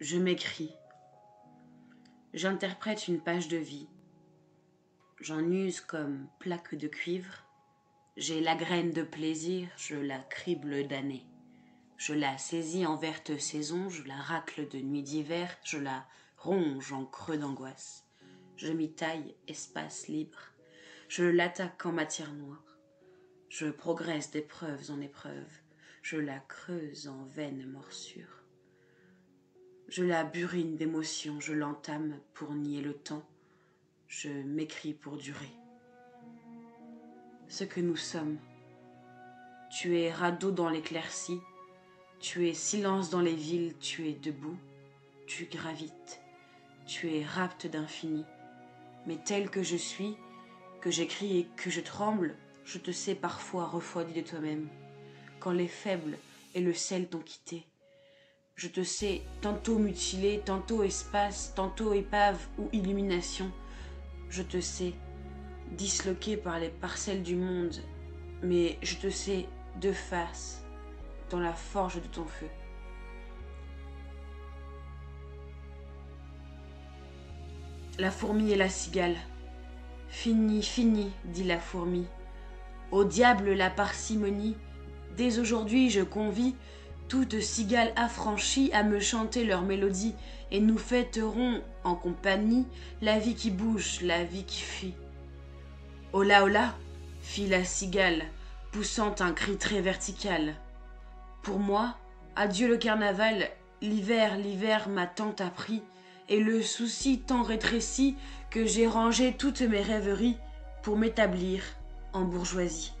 Je m'écris. J'interprète une page de vie. J'en use comme plaque de cuivre. J'ai la graine de plaisir, je la crible d'années. Je la saisis en verte saison, je la racle de nuit d'hiver, je la ronge en creux d'angoisse. Je m'y taille espace libre. Je l'attaque en matière noire. Je progresse d'épreuves en épreuves. Je la creuse en vaine morsure. Je la burine d'émotions, je l'entame pour nier le temps, je m'écris pour durer. Ce que nous sommes, tu es radeau dans l'éclaircie, tu es silence dans les villes, tu es debout, tu gravites, tu es rapte d'infini, mais tel que je suis, que j'écris et que je tremble, je te sais parfois refroidi de toi-même, quand les faibles et le sel t'ont quitté je te sais tantôt mutilé, tantôt espace, tantôt épave ou illumination. Je te sais disloqué par les parcelles du monde, mais je te sais de face dans la forge de ton feu. La fourmi et la cigale. Fini, fini, dit la fourmi. Au diable la parcimonie. Dès aujourd'hui je convie toutes cigales affranchies à me chanter leur mélodie, et nous fêterons en compagnie la vie qui bouge, la vie qui fuit. Hola hola, fit la cigale, poussant un cri très vertical. Pour moi, adieu le carnaval, l'hiver, l'hiver m'a tant appris, et le souci tant rétréci que j'ai rangé toutes mes rêveries pour m'établir en bourgeoisie.